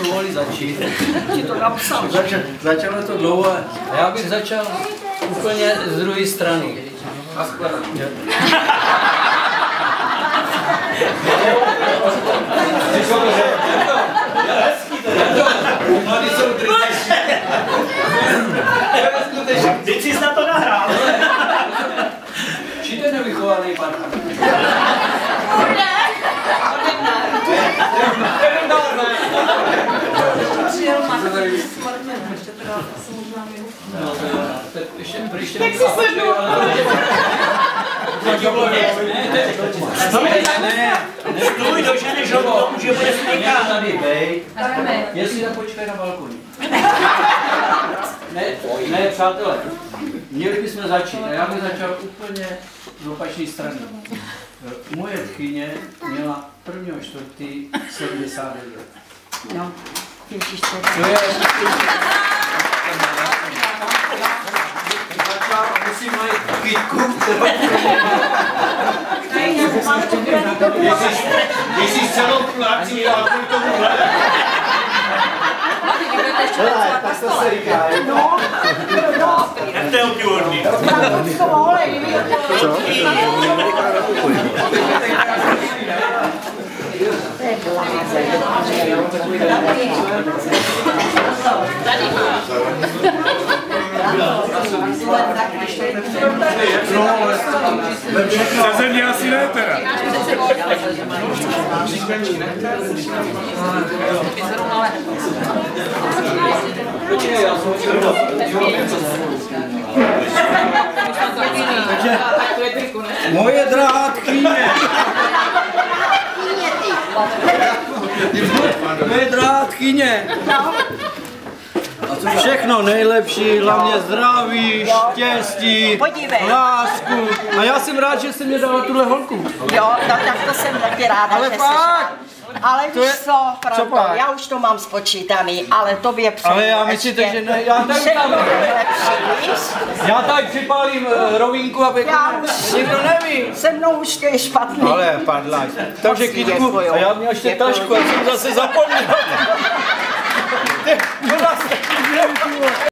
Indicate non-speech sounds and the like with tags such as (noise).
bychom mohli začít. Ti to napsal. Zača, začalo to dlouho a já bych začal úplně z druhé strany. A Teď jsi na to nahrál. Či ten nevychovaný pan? Přijel Martin s Martinem, ještě teda se možná minul. No, to jo. Tak ještě, ještě Jak jsi sednul? Ne, ne, Stůj, doženeš ho k tomu, že bude ne, smíkat. tady, bej. Jestli tak počkej na balkoně. Ne, ne, přátelé, měli bychom začít. A já bych začal úplně z opačné strany. Moje tchyně měla 1. čtvrtý 79. No, se. To je... jsi celou akci dělal kvůli tomuhle. tak to se říká. No, no, to je obdivodný. to mohli, Co? Ze země asi ne teda. Moje drahá tchýně. Moje drahá tchýně. Všechno nejlepší, hlavně zdraví, štěstí, Podívej. lásku. A já jsem rád, že jsi mě dala tuhle holku. Jo, no tak to jsem taky ráda, Ale že fakt. jsi ale víš je- co, Franko, pak? já už to mám spočítaný, ale tobě přeju Ale já myslíte, že ne, já tady tam, já tady připálím eh, rovínku, aby Já už- nikdo neví. Se mnou už to je špatný. Ale padla. Takže kytku, a já měl ještě tašku, já jsem zase zapomněl. To (laughs)